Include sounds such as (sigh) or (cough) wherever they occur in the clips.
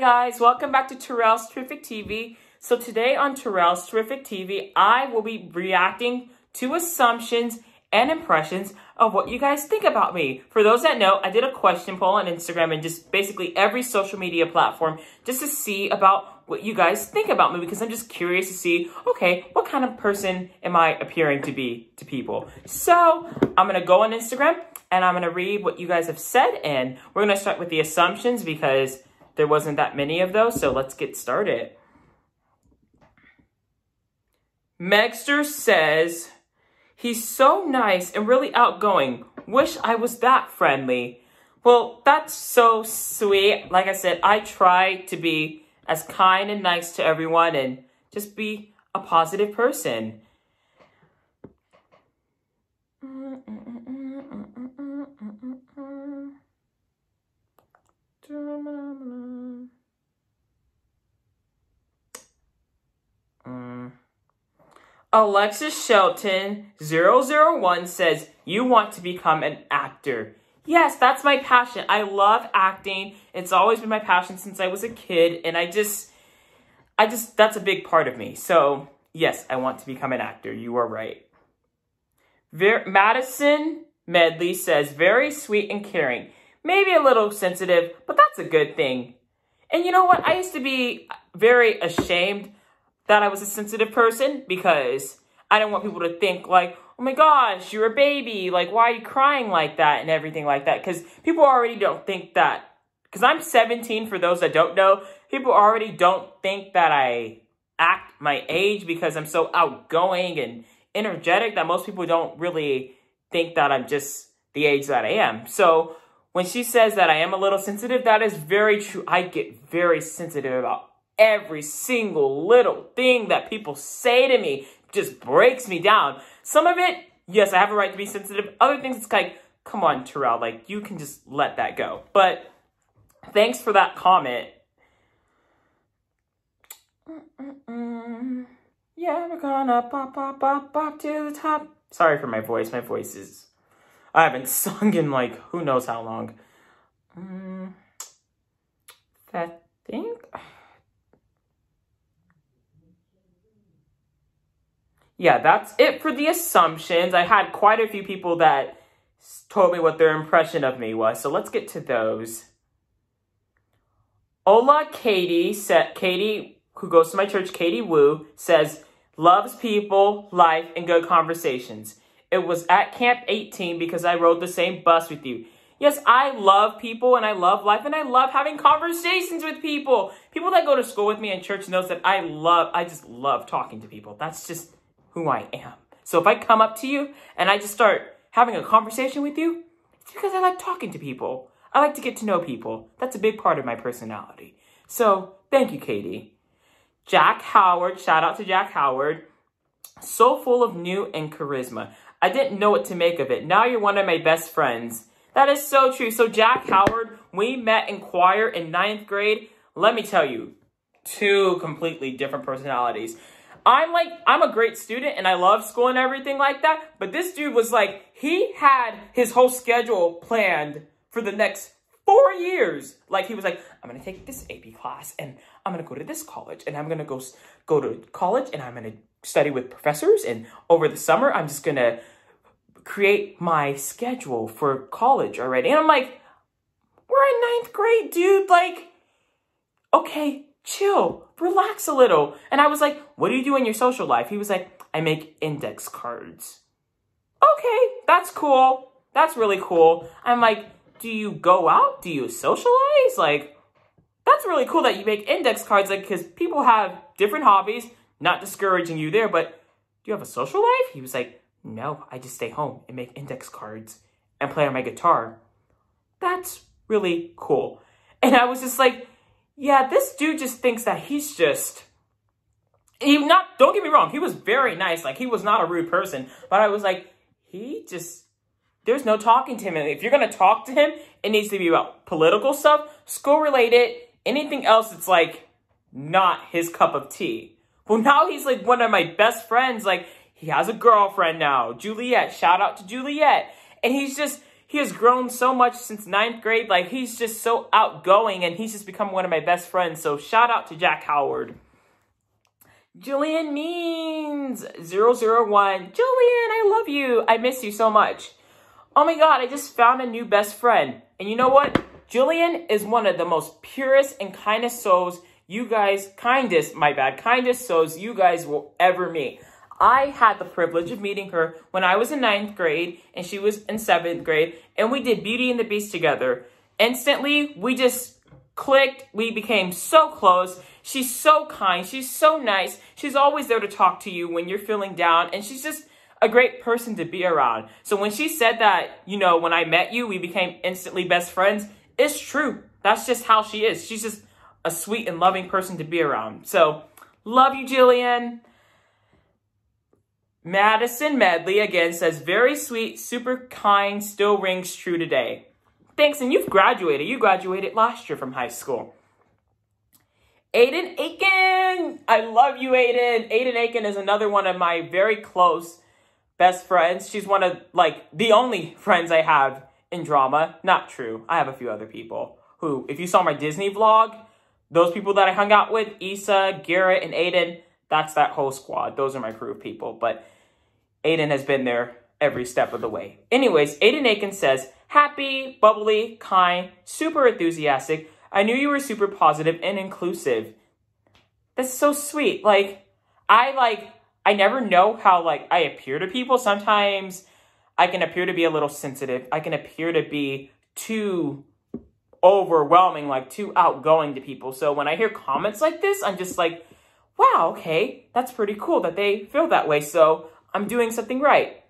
guys, welcome back to Terell's Terrific TV. So today on Terell's Terrific TV, I will be reacting to assumptions and impressions of what you guys think about me. For those that know, I did a question poll on Instagram and just basically every social media platform just to see about what you guys think about me because I'm just curious to see, okay, what kind of person am I appearing to be to people? So I'm to go on Instagram and I'm to read what you guys have said and we're to start with the assumptions because there wasn't that many of those. So let's get started. Megster says, He's so nice and really outgoing. Wish I was that friendly. Well, that's so sweet. Like I said, I try to be as kind and nice to everyone and just be a positive person. Mm. Alexis Shelton 001 says, You want to become an actor. Yes, that's my passion. I love acting. It's always been my passion since I was a kid. And I just, I just, that's a big part of me. So, yes, I want to become an actor. You are right. Ver Madison Medley says, Very sweet and caring. Maybe a little sensitive, but that's a good thing. And you know what? I used to be very ashamed that I was a sensitive person because I didn't want people to think like, oh my gosh, you're a baby. Like, why are you crying like that and everything like that? Because people already don't think that. Because I'm 17, for those that don't know, people already don't think that I act my age because I'm so outgoing and energetic that most people don't really think that I'm just the age that I am. So when she says that I am a little sensitive, that is very true. I get very sensitive about every single little thing that people say to me just breaks me down. Some of it, yes, I have a right to be sensitive. Other things, it's like, come on, Terell, like, you can just let that go. But thanks for that comment. Yeah, we're gonna pop, pop, pop, pop to the top. Sorry for my voice. My voice is... I haven't (laughs) sung in, like, who knows how long. Um, I think... yeah, that's it for the assumptions. I had quite a few people that told me what their impression of me was. So let's get to those. Ola Katie said Katie, who goes to my church, Katie Wu, says, loves people, life, and good conversations. It was at Camp 18 because I rode the same bus with you. Yes, I love people and I love life and I love having conversations with people. People that go to school with me in church knows that I love, I just love talking to people. That's just who I am. So if I come up to you and I just start having a conversation with you, it's because I like talking to people. I like to get to know people. That's a big part of my personality. So thank you, Katie. Jack Howard, shout out to Jack Howard. So full of new and charisma. I didn't know what to make of it. Now you're one of my best friends. That is so true. So Jack Howard, we met in choir in ninth grade. Let me tell you, two completely different personalities. I'm like, I'm a great student and I love school and everything like that. But this dude was like, he had his whole schedule planned for the next four years. Like he was like, I'm to take this AP class and I'm to go to this college and I'm to go, go to college and I'm to study with professors. And over the summer, I'm just going to create my schedule for college already. And I'm like, we're in ninth grade, dude. Like, okay, chill, relax a little. And I was like, what do you do in your social life? He was like, I make index cards. Okay, that's cool. That's really cool. I'm like, do you go out? Do you socialize? Like, that's really cool that you make index cards, like, because people have different hobbies, not discouraging you there, but do you have a social life? He was like, no, I just stay home and make index cards and play on my guitar. That's really cool. And I was just like, yeah, this dude just thinks that he's just he not don't get me wrong, he was very nice. Like he was not a rude person, but I was like, he just there's no talking to him. And if you're gonna talk to him, it needs to be about political stuff, school related, anything else it's like not his cup of tea. Well, now he's like one of my best friends. Like he has a girlfriend now, Juliet. Shout out to Juliet. And he's just he has grown so much since ninth grade. Like, he's just so outgoing and he's just become one of my best friends. So, shout out to Jack Howard. Julian Means 001. Julian, I love you. I miss you so much. Oh my god, I just found a new best friend. And you know what? Julian is one of the most purest and kindest souls you guys, kindest, my bad, kindest souls you guys will ever meet. I had the privilege of meeting her when I was in ninth grade and she was in seventh grade, and we did Beauty and the Beast together. Instantly, we just clicked. We became so close. She's so kind. She's so nice. She's always there to talk to you when you're feeling down, and she's just a great person to be around. So when she said that, you know, when I met you, we became instantly best friends, it's true. That's just how she is. She's just a sweet and loving person to be around. So, love you, Jillian. Madison Medley again says, very sweet, super kind, still rings true today. Thanks, and you've graduated. You graduated last year from high school. Aiden Aiken! I love you, Aiden. Aiden Aiken is another one of my very close best friends. She's one of, like, the only friends I have in drama. Not true. I have a few other people who, if you saw my Disney vlog, those people that I hung out with, Issa, Garrett, and Aiden, that's that whole squad. Those are my crew of people. But Aiden has been there every step of the way. Anyways, Aiden Aiken says, happy, bubbly, kind, super enthusiastic. I knew you were super positive and inclusive. That's so sweet. Like, I like, I never know how like I appear to people. Sometimes I can appear to be a little sensitive. I can appear to be too overwhelming, like too outgoing to people. So when I hear comments like this, I'm just like, wow, okay, that's pretty cool that they feel that way. So I'm doing something right.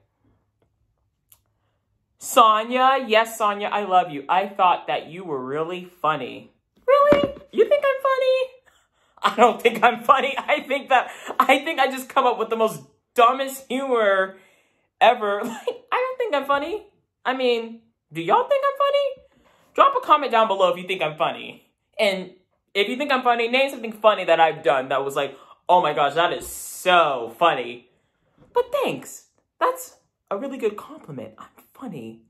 Sonia, yes, Sonia, I love you. I thought that you were really funny. Really? You think I'm funny? (laughs) I don't think I'm funny. I think that, I think I just come up with the most dumbest humor ever. (laughs) Like, I don't think I'm funny. I mean, do y'all think I'm funny? Drop a comment down below if you think I'm funny. And if you think I'm funny, name something funny that I've done that was like, oh my gosh, that is so funny. But thanks. That's a really good compliment. I'm funny.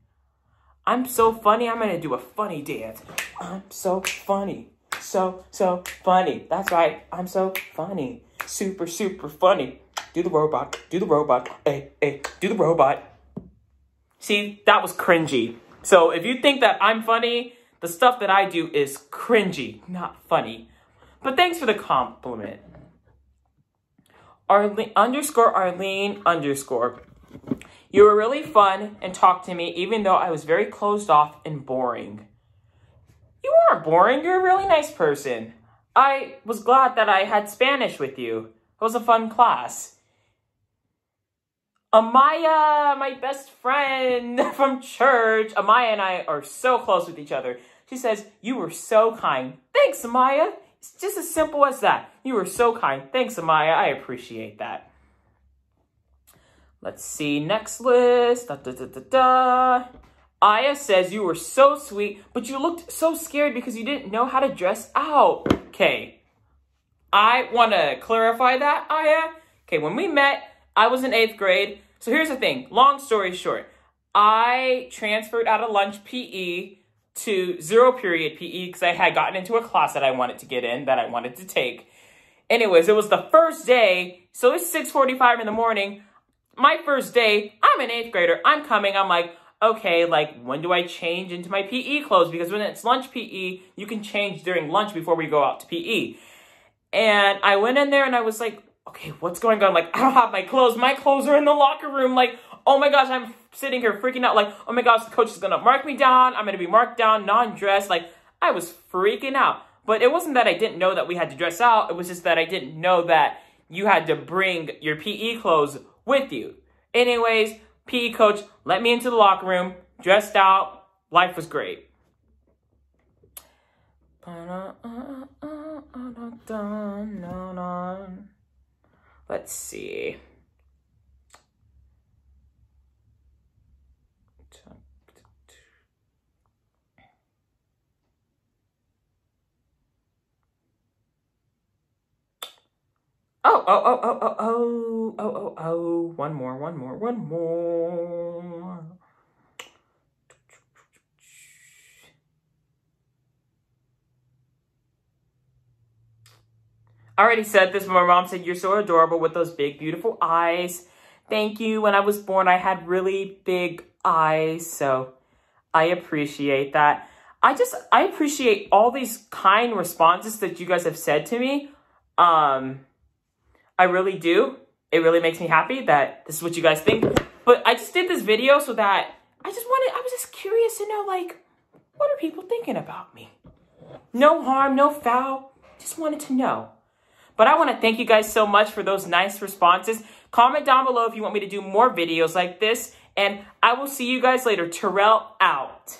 I'm so funny, I'm gonna do a funny dance. I'm so funny. So, so funny. That's right. I'm so funny. Super, super funny. Do the robot. Do the robot. Hey, hey, do the robot. See, that was cringy. So if you think that I'm funny, the stuff that I do is cringy, not funny. But thanks for the compliment. Arlene underscore Arlene underscore. You were really fun and talked to me even though I was very closed off and boring. You aren't boring, you're a really nice person. I was glad that I had Spanish with you. It was a fun class. Amaya, my best friend (laughs) from church. Amaya and I are so close with each other. She says, You were so kind. Thanks, Amaya. It's just as simple as that. You were so kind. Thanks, Amaya. I appreciate that. Let's see. Next list. Da, da, da, da, da. Aya says, You were so sweet, but you looked so scared because you didn't know how to dress out. Okay. I want to clarify that, Aya. Okay, when we met, I was in eighth grade. So here's the thing. Long story short, I transferred out of lunch PE to zero period PE because I had gotten into a class that I wanted to get in, that I wanted to take. Anyways, it was the first day. So it's 6.45 in the morning. My first day, I'm an eighth grader. I'm coming. I'm like, okay, like, when do I change into my PE clothes? Because when it's lunch PE, you can change during lunch before we go out to PE. And I went in there and I was like, okay, what's going on? Like, I don't have my clothes. My clothes are in the locker room. Like, oh my gosh, I'm sitting here freaking out. Like, oh my gosh, the coach is going to mark me down. I'm going to be marked down, non-dressed. Like, I was freaking out. But it wasn't that I didn't know that we had to dress out. It was just that I didn't know that you had to bring your PE clothes with you. Anyways, PE coach let me into the locker room, dressed out. Life was great. Let's see. Oh, oh, oh, oh, oh, oh, oh, oh, oh, one more, one more, one more. I already said this, but my mom said, you're so adorable with those big, beautiful eyes. Thank you. When I was born, I had really big eyes, so I appreciate that. I just, I appreciate all these kind responses that you guys have said to me. Um, I really do. It really makes me happy that this is what you guys think. But I just did this video so that I just wanted, I was just curious to know, like, what are people thinking about me? No harm, no foul. Just wanted to know. But I want to thank you guys so much for those nice responses. Comment down below if you want me to do more videos like this. And I will see you guys later. Terell out.